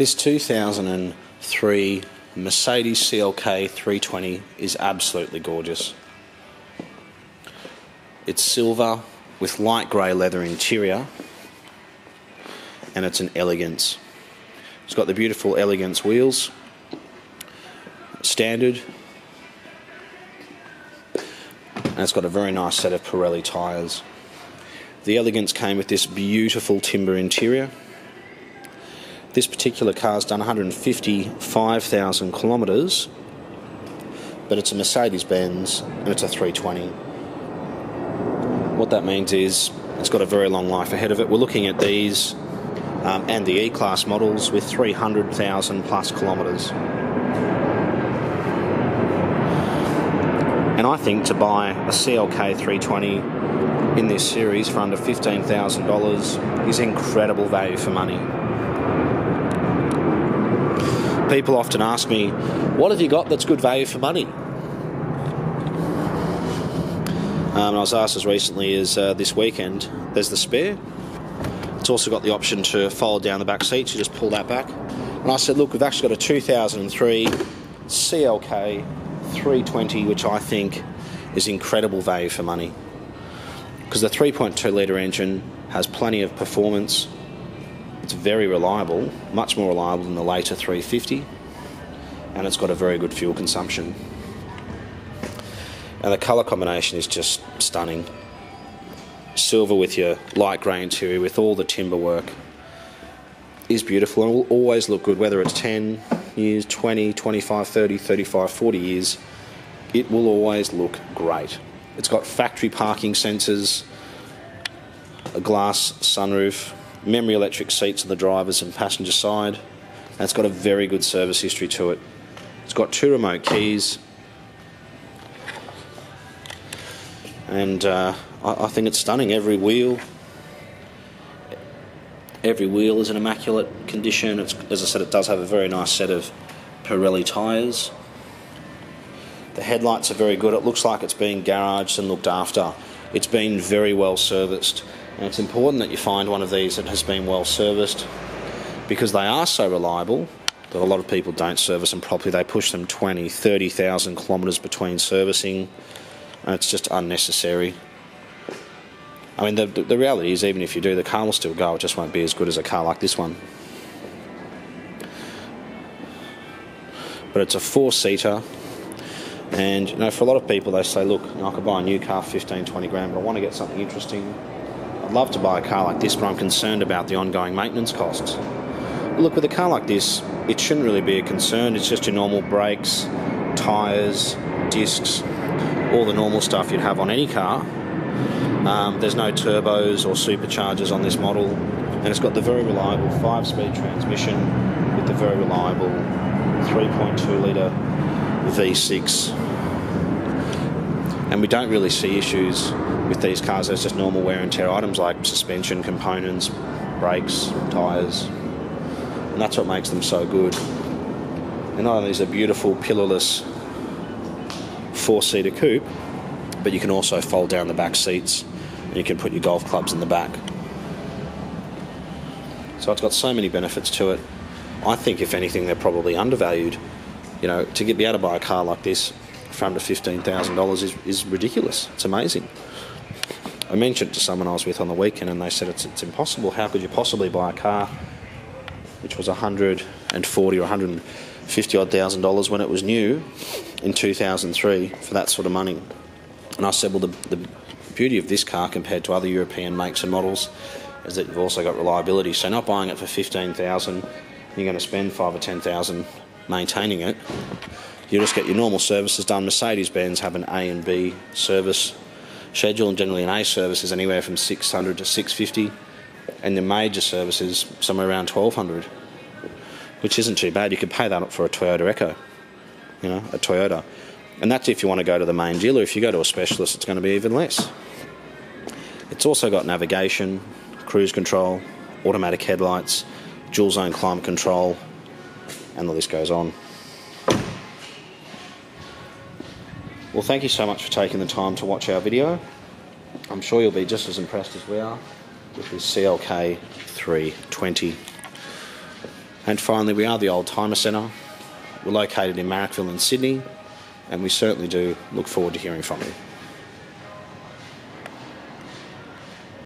This 2003 Mercedes CLK 320 is absolutely gorgeous. It's silver with light grey leather interior and it's an elegance. It's got the beautiful elegance wheels, standard, and it's got a very nice set of Pirelli tyres. The elegance came with this beautiful timber interior. This particular car's done 155,000 kilometres, but it's a Mercedes Benz and it's a 320. What that means is it's got a very long life ahead of it. We're looking at these um, and the E Class models with 300,000 plus kilometres. And I think to buy a CLK 320 in this series for under $15,000 is incredible value for money. People often ask me, What have you got that's good value for money? Um, I was asked as recently as uh, this weekend, there's the spare. It's also got the option to fold down the back seats, you just pull that back. And I said, Look, we've actually got a 2003 CLK 320, which I think is incredible value for money. Because the 3.2 litre engine has plenty of performance, it's very reliable, much more reliable than the later 350, and it's got a very good fuel consumption. And the colour combination is just stunning. Silver with your light grey interior with all the timber work is beautiful and will always look good, whether it's 10 years, 20, 25, 30, 35, 40 years. It will always look great. It's got factory parking sensors, a glass sunroof, memory electric seats on the driver's and passenger side, and it's got a very good service history to it. It's got two remote keys, and uh, I, I think it's stunning. Every wheel, every wheel is in immaculate condition. It's, as I said, it does have a very nice set of Pirelli tyres. The headlights are very good. It looks like it's been garaged and looked after. It's been very well serviced. And it's important that you find one of these that has been well serviced because they are so reliable that a lot of people don't service them properly. They push them 20, 30,000 kilometres between servicing, and it's just unnecessary. I mean, the, the reality is, even if you do, the car will still go. It just won't be as good as a car like this one. But it's a four seater, and you know, for a lot of people, they say, "Look, you know, I could buy a new car, 15, 20 grand, but I want to get something interesting. I'd love to buy a car like this, but I'm concerned about the ongoing maintenance costs." Look, with a car like this, it shouldn't really be a concern. It's just your normal brakes, tyres, discs, all the normal stuff you'd have on any car. Um, there's no turbos or superchargers on this model, and it's got the very reliable five-speed transmission with the very reliable 3.2 litre V6. And we don't really see issues with these cars. There's just normal wear and tear items like suspension components, brakes, tyres, and that's what makes them so good. And not only is it a beautiful pillarless four-seater coupe, but you can also fold down the back seats and you can put your golf clubs in the back. So it's got so many benefits to it. I think, if anything, they're probably undervalued. You know, to get be able to buy a car like this for under fifteen thousand dollars is is ridiculous. It's amazing. I mentioned to someone I was with on the weekend, and they said it's it's impossible. How could you possibly buy a car which was 140 or 150 odd thousand dollars when it was new in 2003 for that sort of money? And I said, well, the, the beauty of this car compared to other European makes and models is that you've also got reliability. So not buying it for 15,000, you're going to spend five or 10,000 maintaining it. You just get your normal services done. Mercedes-Benz have an A and B service schedule, and generally an A service is anywhere from 600 to 650 and the major service is somewhere around 1200 which isn't too bad. You could pay that up for a Toyota Echo, you know, a Toyota. And that's if you want to go to the main dealer. If you go to a specialist, it's going to be even less. It's also got navigation, cruise control, automatic headlights, dual zone climate control, and the list goes on. Well, thank you so much for taking the time to watch our video. I'm sure you'll be just as impressed as we are with this CLK 320. And finally, we are the Oldtimer Centre. We're located in Marrickville in Sydney, and we certainly do look forward to hearing from you.